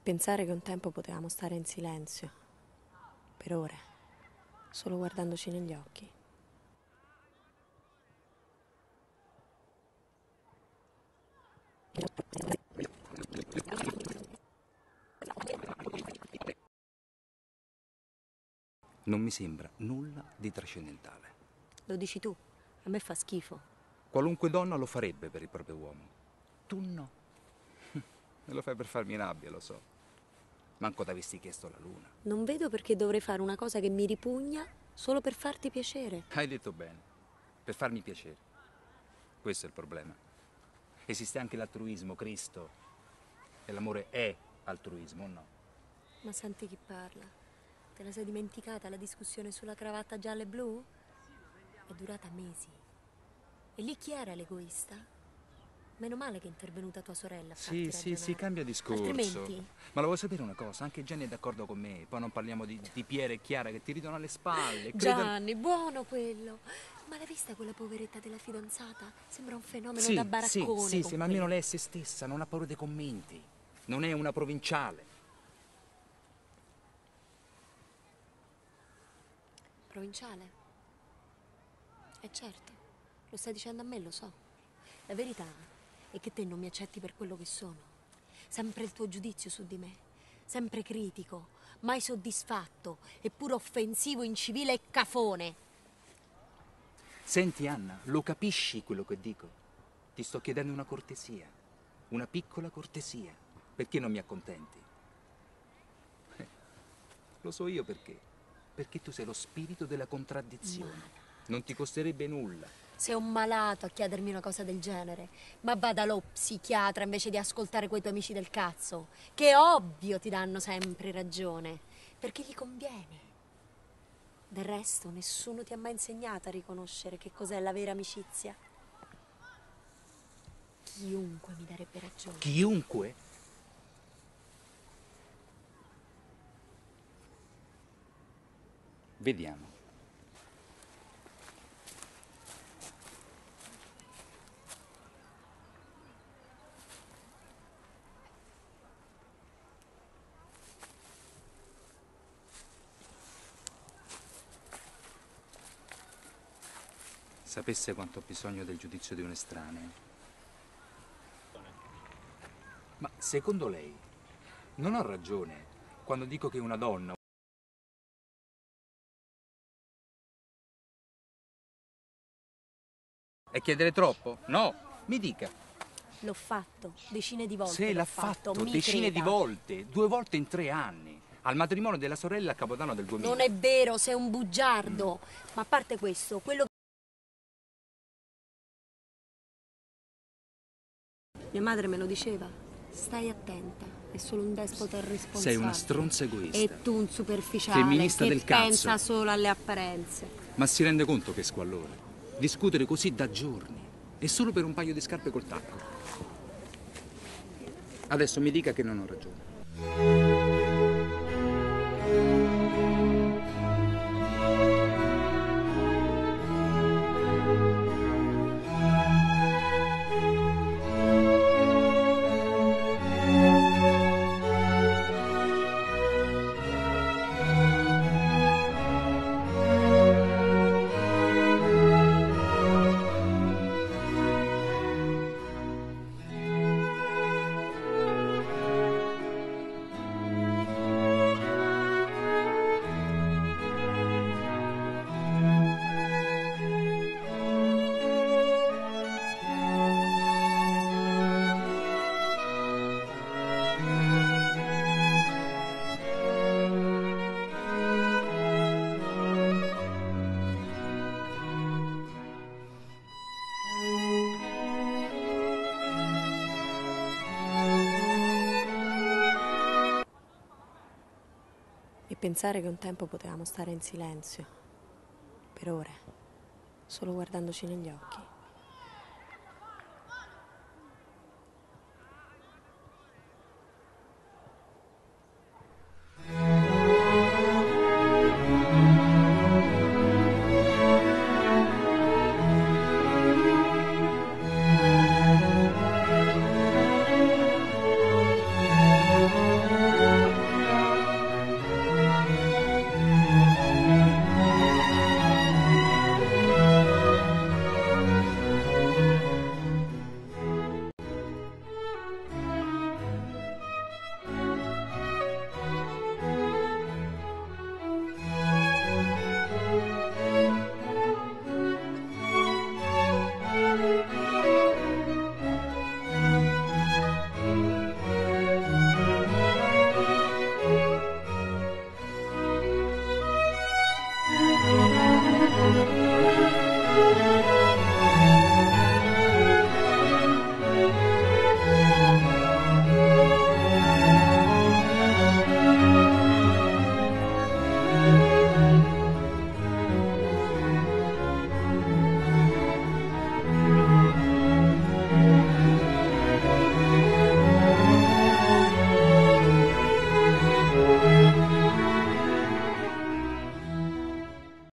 E pensare che un tempo potevamo stare in silenzio, per ore, solo guardandoci negli occhi. Non mi sembra nulla di trascendentale. Lo dici tu, a me fa schifo. Qualunque donna lo farebbe per il proprio uomo. Tu no. Me lo fai per farmi rabbia, lo so. Manco t'avessi chiesto la luna. Non vedo perché dovrei fare una cosa che mi ripugna solo per farti piacere. Hai detto bene. Per farmi piacere. Questo è il problema. Esiste anche l'altruismo, Cristo. E l'amore è altruismo, o no? Ma senti chi parla. Te la sei dimenticata la discussione sulla cravatta gialla e blu? È durata mesi. E lì chi era l'egoista? Meno male che è intervenuta tua sorella. Sì, sì, sì, cambia discorso. Altrimenti, Ma lo vuoi sapere una cosa? Anche Jenny è d'accordo con me. Poi non parliamo di, di Piera e Chiara che ti ridono alle spalle. Credo- Gianni, buono quello. Ma l'hai vista quella poveretta della fidanzata? Sembra un fenomeno Sì, da sì, baraccone. sì, con sì, ma almeno lei è se stessa, non ha paura dei commenti. Non è una provinciale. Provinciale? Eh certo, lo stai dicendo a me, lo so. La verità è che te non mi accetti per quello che sono. Sempre il tuo giudizio su di me, sempre critico, mai soddisfatto, eppure offensivo, incivile e cafone. Senti Anna, lo capisci quello che dico? Ti sto chiedendo una cortesia, una piccola cortesia. Perché non mi accontenti? Eh, Lo so io perché. Perché tu sei lo spirito della contraddizione. Non ti costerebbe nulla. Sei un malato a chiedermi una cosa del genere, ma vada allo psichiatra invece di ascoltare quei tuoi amici del cazzo, che ovvio ti danno sempre ragione, perché gli conviene. Del resto, nessuno ti ha mai insegnato a riconoscere che cos'è la vera amicizia. Chiunque mi darebbe ragione. Chiunque Vediamo. Sapesse quanto ho bisogno del giudizio di un estraneo. Ma secondo lei non ho ragione quando dico che una donna è chiedere troppo? No, mi dica. L'ho fatto decine di volte. Se l'ha fatto mi decine di creda. volte, due volte in tre anni, al matrimonio della sorella a Capodanno del 2000. Non è vero, sei un bugiardo. Ma a parte questo, quello Mia madre me lo diceva. Stai attenta, è solo un despota irresponsabile. Sei una stronza egoista. E tu un superficiale Femminista che del cazzo. pensa solo alle apparenze. Ma si rende conto che squallore? Discutere così da giorni e solo per un paio di scarpe col tacco. Adesso mi dica che non ho ragione. Pensare che un tempo potevamo stare in silenzio, per ore, solo guardandoci negli occhi.